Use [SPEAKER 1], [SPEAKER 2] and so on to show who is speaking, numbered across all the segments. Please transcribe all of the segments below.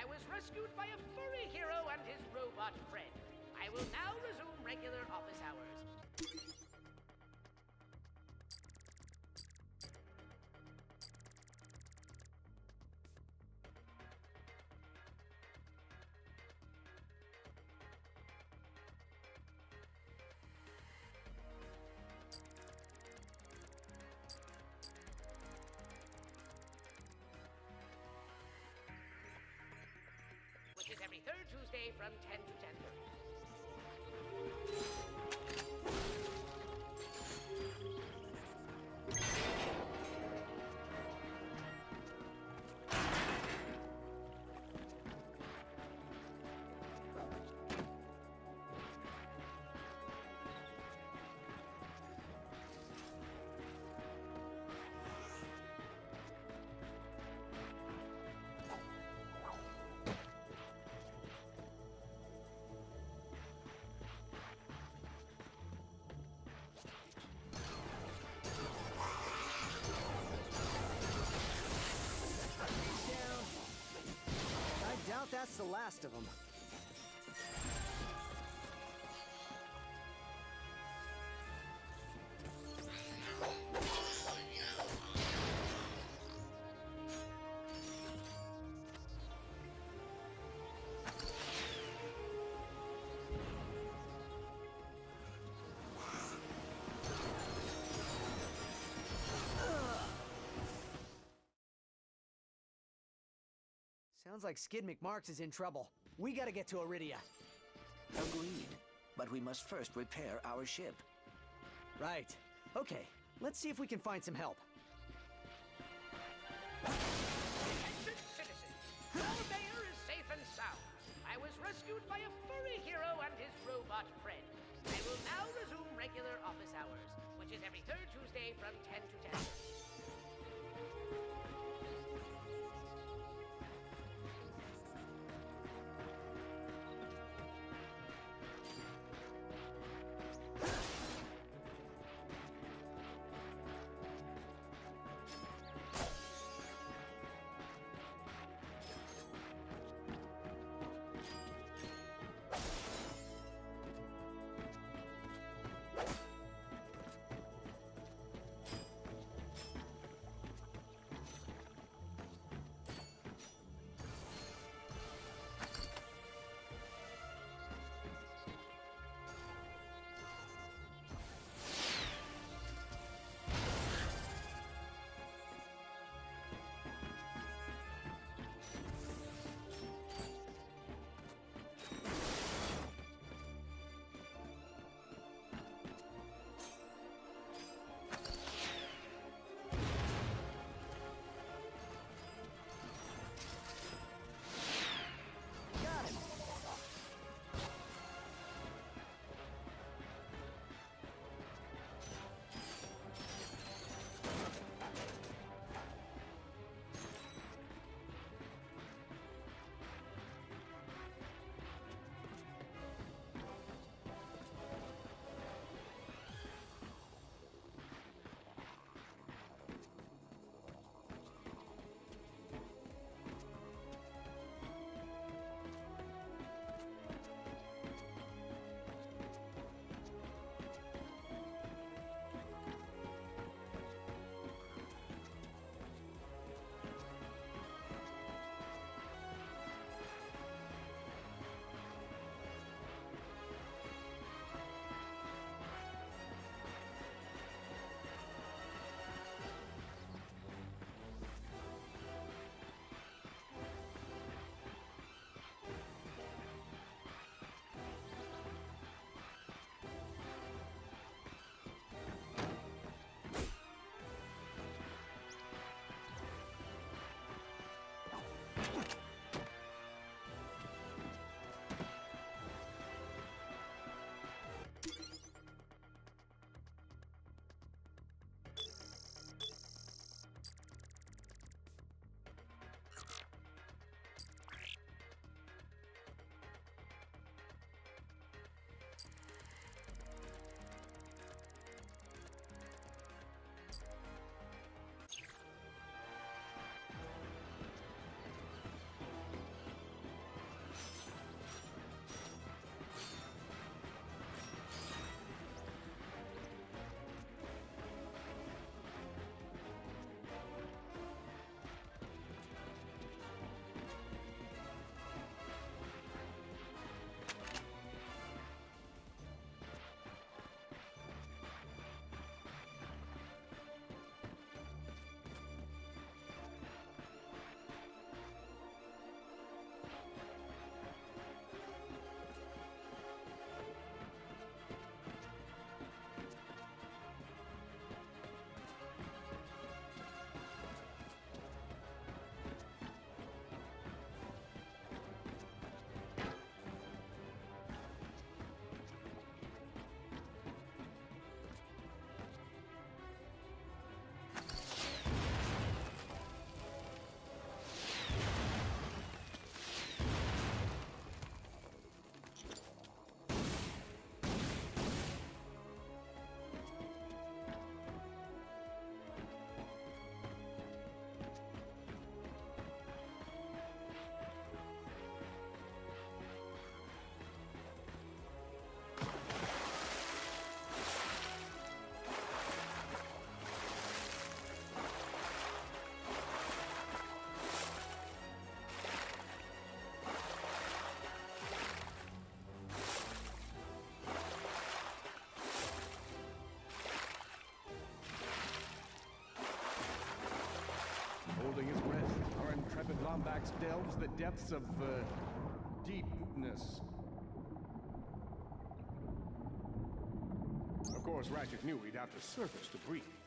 [SPEAKER 1] I was rescued by a furry hero and his robot friend. I will now resume regular office hours. From 10
[SPEAKER 2] last of them. Sounds like Skid McMarx is in trouble. We gotta get to Aridia.
[SPEAKER 3] Agreed. But we must first repair our ship.
[SPEAKER 2] Right. Okay, let's see if we can find some help.
[SPEAKER 1] Attention citizens! Our mayor is safe and sound. I was rescued by a furry hero and his robot friend. I will now resume regular office hours, which is every third Tuesday from 10 to 10.
[SPEAKER 4] Delves the depths of, uh, deepness. Of course, Ratchet knew he'd have to surface to breathe.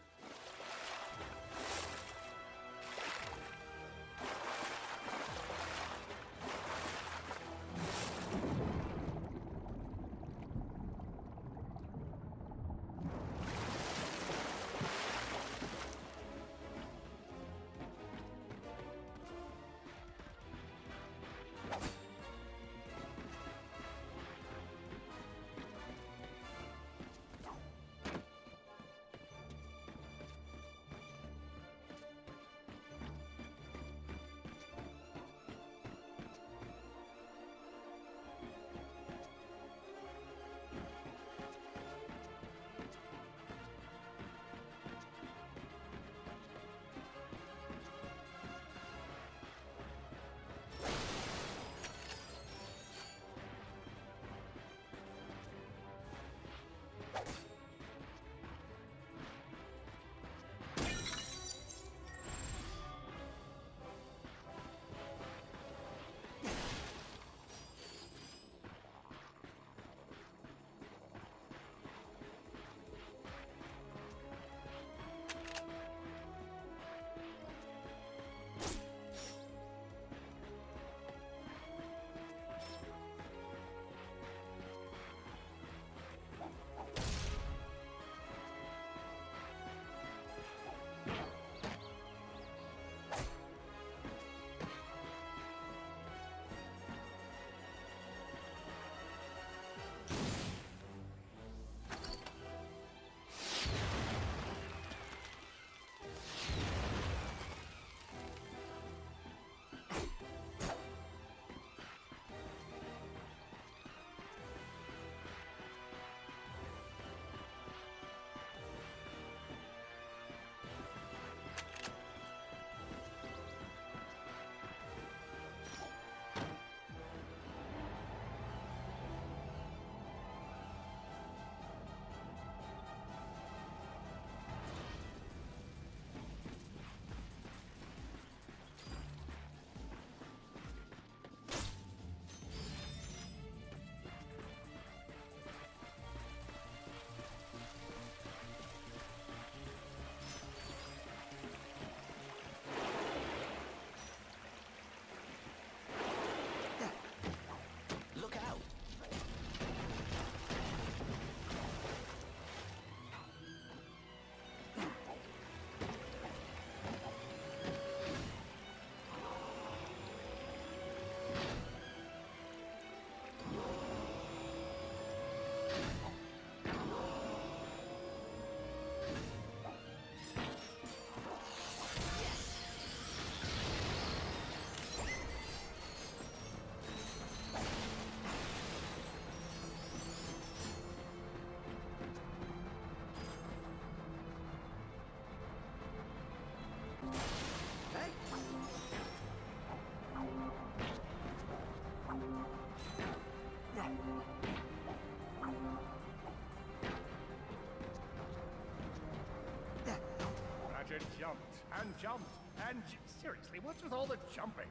[SPEAKER 4] Jumped and jumped and seriously, what's with all the jumping?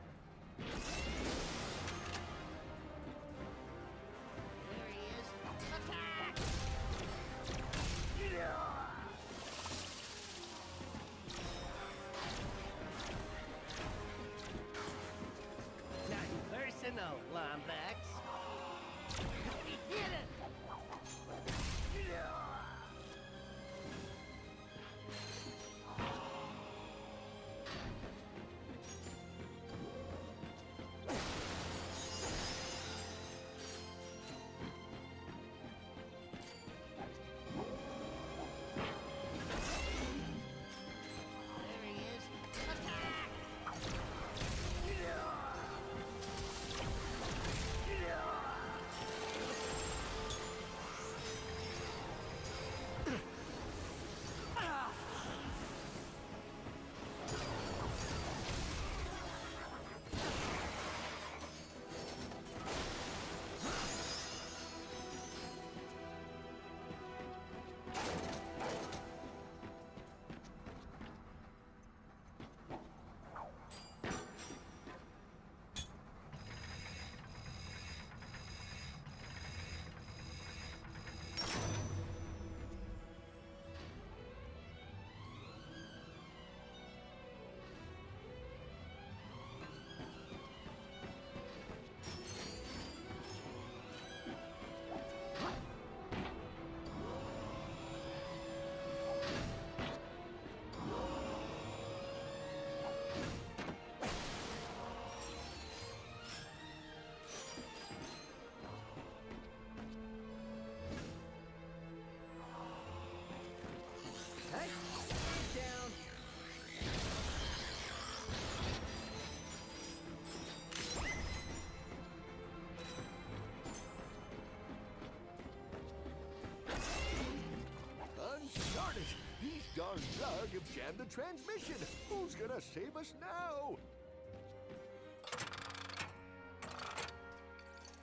[SPEAKER 5] You've jammed the transmission. Who's gonna save us now?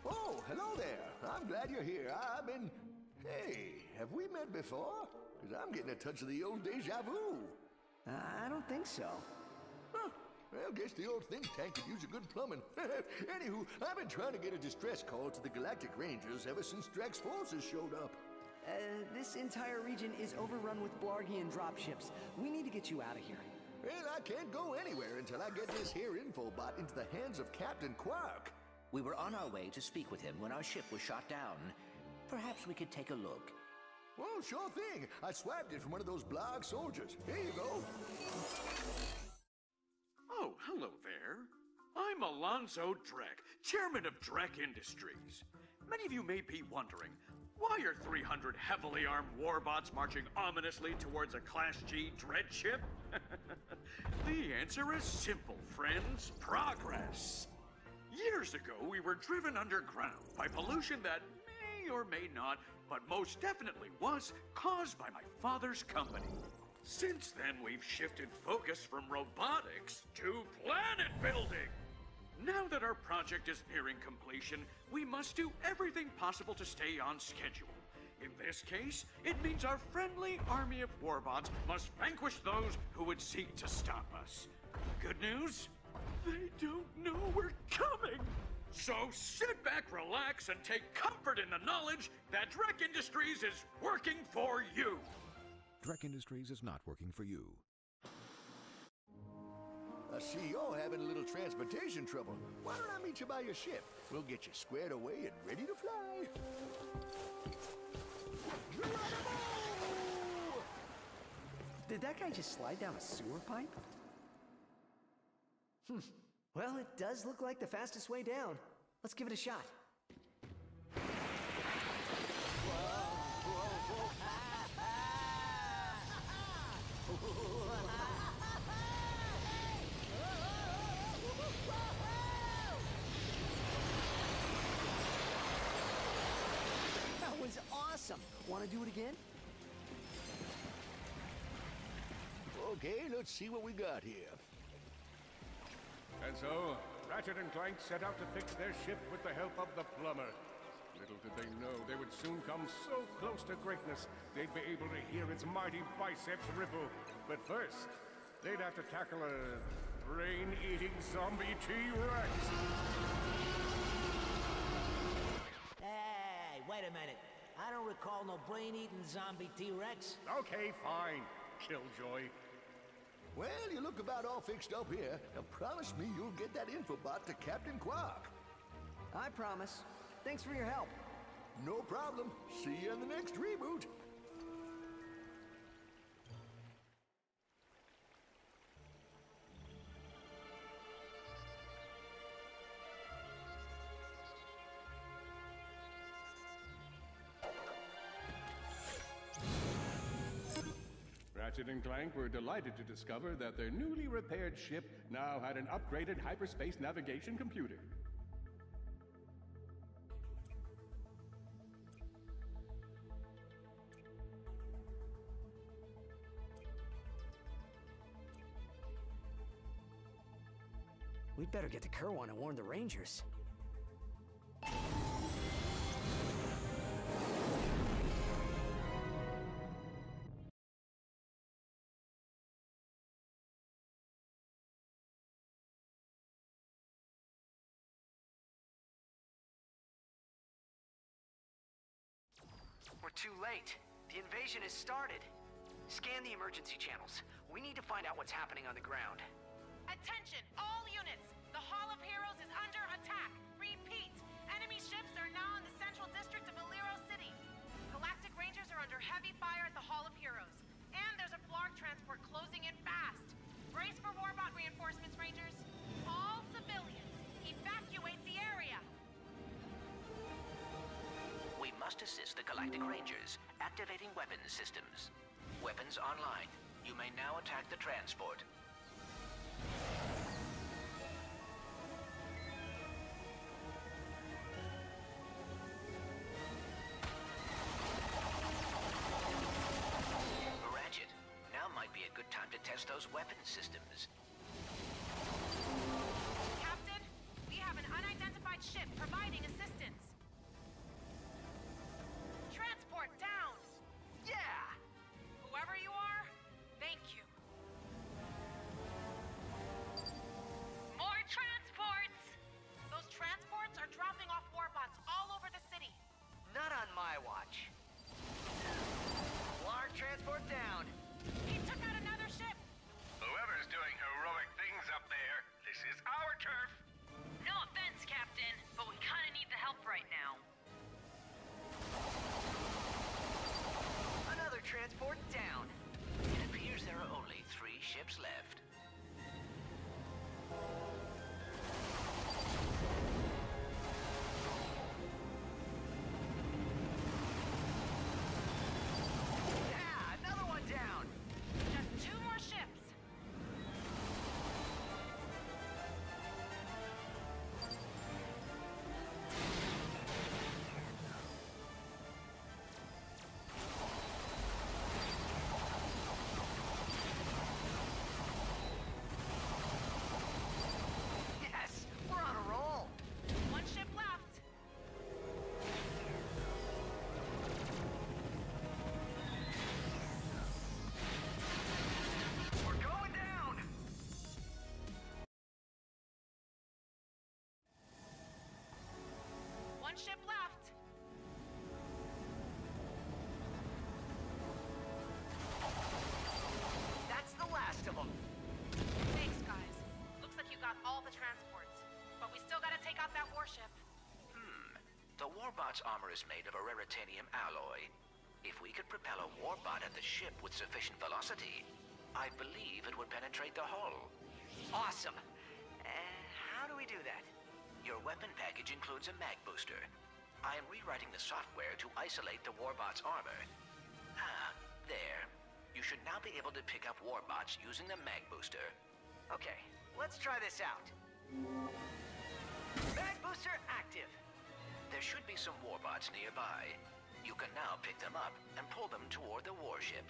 [SPEAKER 5] Oh, hello there. I'm glad you're here. I've been. Hey, have we met before? Because I'm getting a touch of the old deja vu.
[SPEAKER 2] Uh, I don't think so.
[SPEAKER 5] Huh. Well, guess the old think tank could use a good plumbing. Anywho, I've been trying to get a distress call to the Galactic Rangers ever since Drek's forces showed up.
[SPEAKER 2] Uh, this entire region is overrun with Blargian dropships. We need to get you out of here.
[SPEAKER 5] Well, I can't go anywhere until I get this here info bot into the hands of Captain Quark.
[SPEAKER 3] We were on our way to speak with him when our ship was shot down. Perhaps we could take a look.
[SPEAKER 5] Well, sure thing. I swapped it from one of those Blarg soldiers. Here you go.
[SPEAKER 6] Oh, hello there. I'm Alonzo Drek, chairman of Drek Industries. Many of you may be wondering, why are 300 heavily armed warbots marching ominously towards a Class G dread ship? the answer is simple, friends. Progress. Years ago, we were driven underground by pollution that may or may not, but most definitely was, caused by my father's company. Since then, we've shifted focus from robotics to planet building. Now that our project is nearing completion, we must do everything possible to stay on schedule. In this case, it means our friendly army of warbots must vanquish those who would seek to stop us. Good news? They don't know we're coming! So sit back, relax, and take comfort in the knowledge that Drek Industries is working for you!
[SPEAKER 7] Drek Industries is not working for you.
[SPEAKER 5] See you're having a little transportation trouble. Why don't I meet you by your ship? We'll get you squared away and ready to fly.
[SPEAKER 2] Did that guy just slide down a sewer pipe? Hmm. Well, it does look like the fastest way down. Let's give it a shot. Awesome. Want to do it again?
[SPEAKER 5] Okay, let's see what we got here.
[SPEAKER 4] And so, Ratchet and Clank set out to fix their ship with the help of the plumber. Little did they know they would soon come so close to greatness, they'd be able to hear its mighty biceps ripple. But first, they'd have to tackle a brain-eating zombie T-Rex.
[SPEAKER 8] Hey, wait a minute. I don't recall no brain-eating zombie T-Rex.
[SPEAKER 4] Okay, fine, Killjoy.
[SPEAKER 5] Well, you look about all fixed up here. Now promise me you'll get that infobot to Captain Quark.
[SPEAKER 2] I promise. Thanks for your help.
[SPEAKER 5] No problem. See you in the next reboot.
[SPEAKER 4] Ratchet and Clank were delighted to discover that their newly repaired ship now had an upgraded hyperspace navigation computer.
[SPEAKER 2] We'd better get to Kerwan and warn the Rangers.
[SPEAKER 9] We're too late. The invasion has started. Scan the emergency channels. We need to find out what's happening on the ground.
[SPEAKER 10] Attention, all units! The Hall of Heroes is under attack! Repeat! Enemy ships are now in the central district of Aleero City. Galactic Rangers are under heavy fire at the Hall of Heroes. And there's a Blarg transport closing in fast. Brace for Warbot reinforcements, Rangers. All civilians, evacuate the area!
[SPEAKER 3] Must assist the Galactic Rangers, activating weapons systems. Weapons online. You may now attack the transport. Ratchet, now might be a good time to test those weapon systems.
[SPEAKER 10] Captain, we have an unidentified ship providing assistance. Warbot's
[SPEAKER 3] armor is made of a raritanium alloy. If we could propel a Warbot at the ship with sufficient velocity, I believe it would penetrate the hull.
[SPEAKER 2] Awesome. How do we do that?
[SPEAKER 3] Your weapon package includes a mag booster. I am rewriting the software to isolate the Warbot's armor. Ah, there. You should now be able to pick up Warbots using the mag booster.
[SPEAKER 2] Okay, let's try this out. Mag booster active.
[SPEAKER 3] There should be some Warbots nearby. You can now pick them up and pull them toward the warship.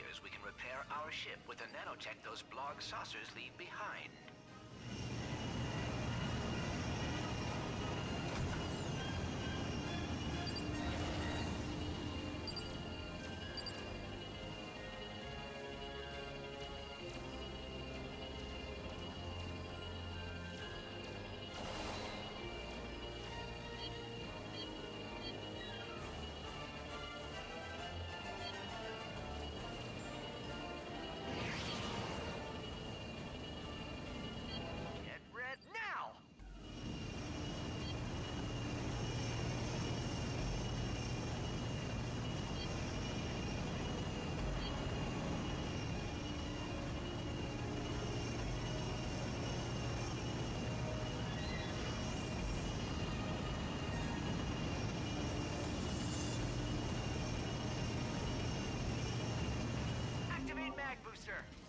[SPEAKER 3] Appears we can repair our ship with the nanotech those Blarg saucers leave behind.
[SPEAKER 2] Mag booster.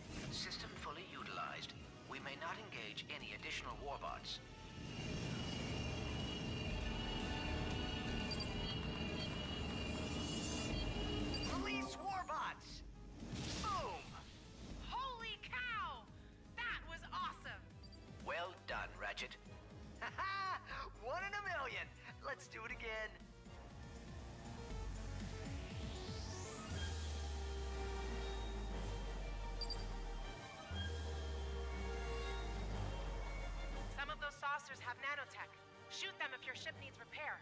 [SPEAKER 10] Of have nanotech. Shoot them if your ship needs repair.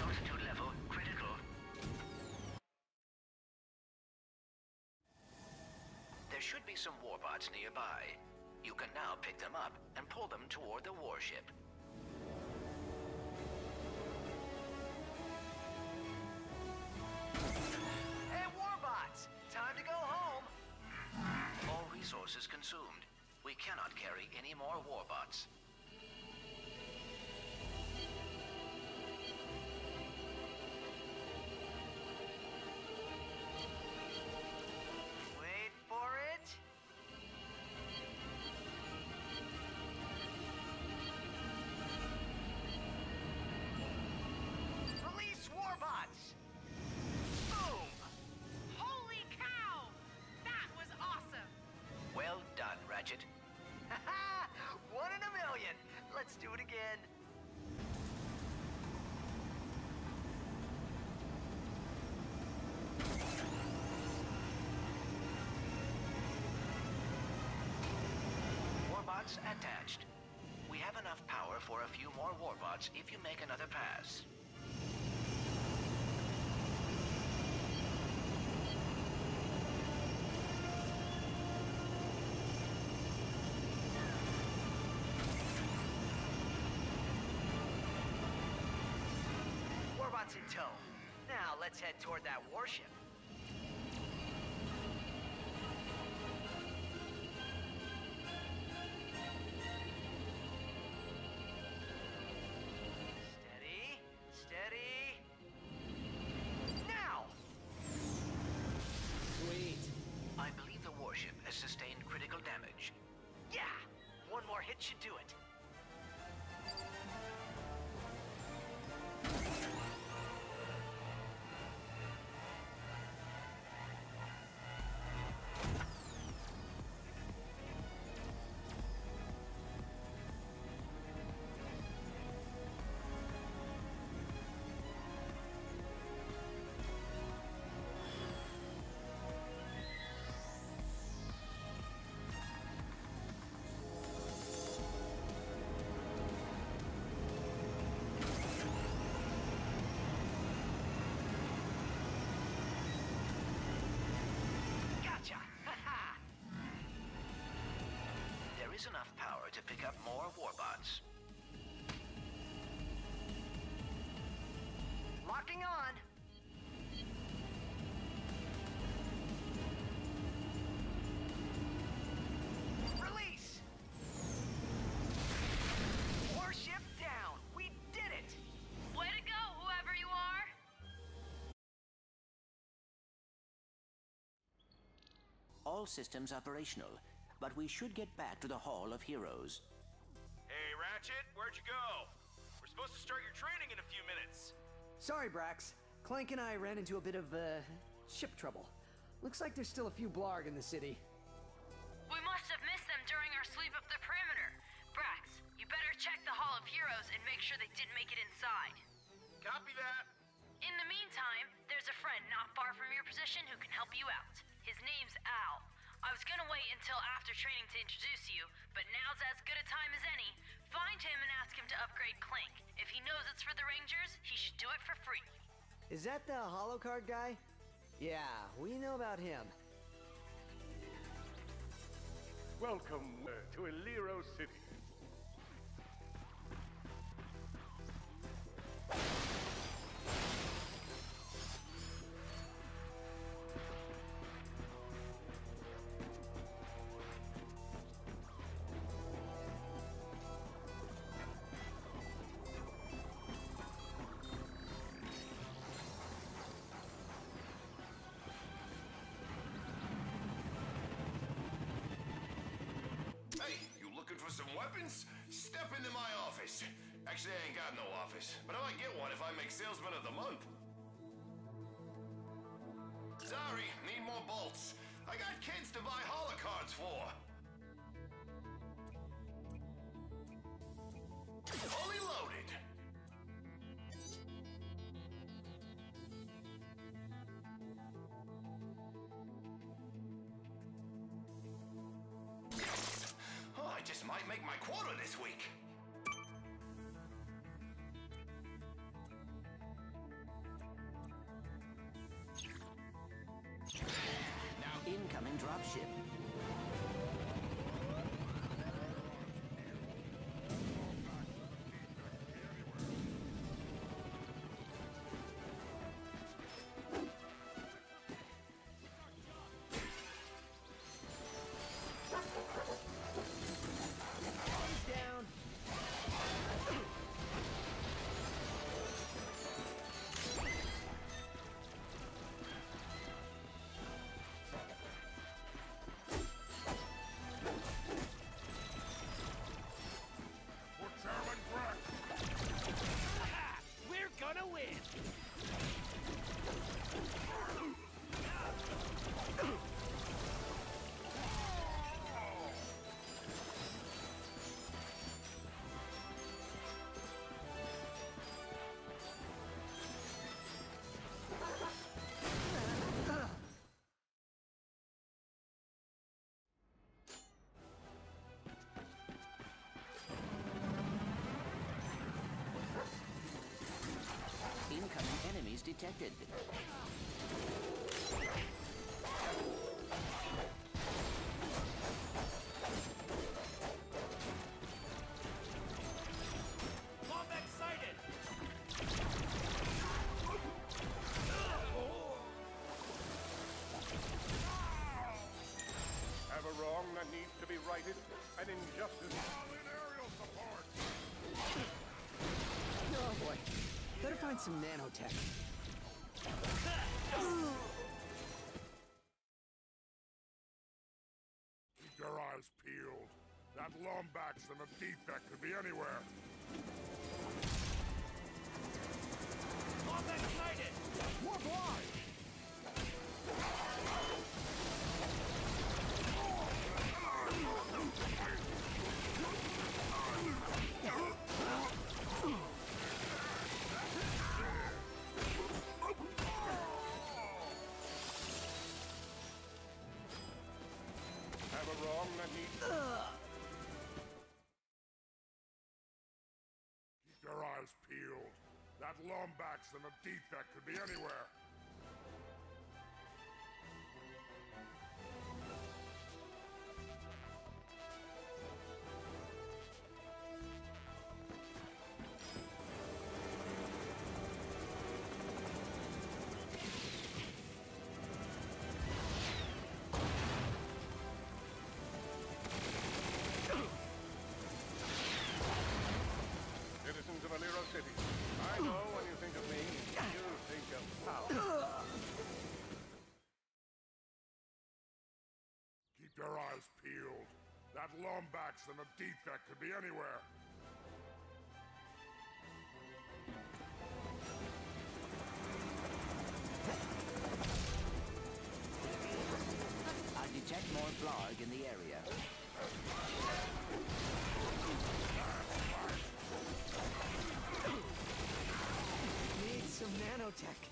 [SPEAKER 3] Altitude level critical. There should be some warbots nearby. You can now pick them up and pull them toward the warship.
[SPEAKER 2] Hey, warbots! Time to go home.
[SPEAKER 3] All resources consumed. We cannot carry any more warbots.
[SPEAKER 2] Warbots
[SPEAKER 3] attached. We have enough power for a few more warbots if you make another pass.
[SPEAKER 2] Warbots in tow. Now let's head toward that warship.
[SPEAKER 3] To pick up more warbots.
[SPEAKER 2] Locking on. Release! Warship down. We did it.
[SPEAKER 9] Way to go, whoever you are!
[SPEAKER 3] All systems operational, but we should get back to the Hall of Heroes.
[SPEAKER 11] Hey, Ratchet, where'd you go? We're supposed to start your training in a few minutes.
[SPEAKER 12] Sorry, Brax. Clank and I ran into a bit of, uh, ship trouble. Looks like there's still a few Blarg in the city.
[SPEAKER 9] We must have missed them during our sweep of the perimeter. Brax, you better check the Hall of Heroes and make sure they didn't make it inside.
[SPEAKER 11] Copy that.
[SPEAKER 9] In the meantime, there's a friend not far from your position who can help you out. His name's Al. I was gonna wait until after training to introduce you, but now's as good a time as any. Find him and ask him to upgrade Clank. If he knows it's for the Rangers, he should do it for free.
[SPEAKER 12] Is that the holocard guy? Yeah, we know about him.
[SPEAKER 4] Welcome uh, to Aleero City.
[SPEAKER 11] For some weapons? Step into my office. Actually, I ain't got no office, but I might get one if I make Salesman of the Month. Sorry, need more bolts. I got kids to buy holocards for. Might make my quota this week.
[SPEAKER 3] Incoming dropship. Detected.
[SPEAKER 13] Lombax sighted!
[SPEAKER 4] Have a wrong that needs to be righted, an injustice.
[SPEAKER 2] Oh boy. Better find some nanotech.
[SPEAKER 14] Keep your eyes peeled. That Lombax and the defect could be anywhere.
[SPEAKER 13] Lombax sighted!
[SPEAKER 2] More blind!
[SPEAKER 14] Eyes peeled. That Lombax and a defect could be anywhere. That Lombax and a defect could be anywhere.
[SPEAKER 3] I detect more Blarg in the area.
[SPEAKER 2] Need some nanotech.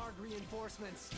[SPEAKER 4] Bush.
[SPEAKER 2] Reinforcements.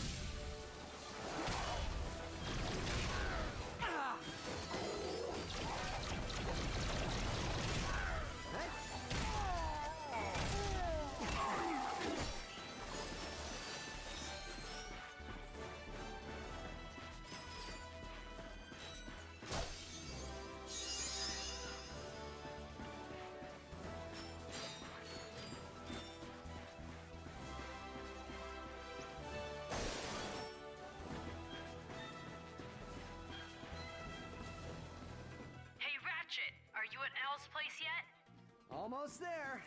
[SPEAKER 2] Almost there.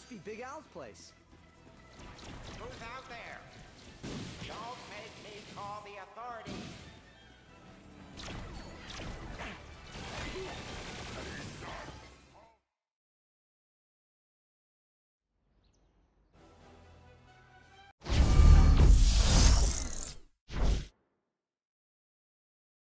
[SPEAKER 2] Must be Big Al's place.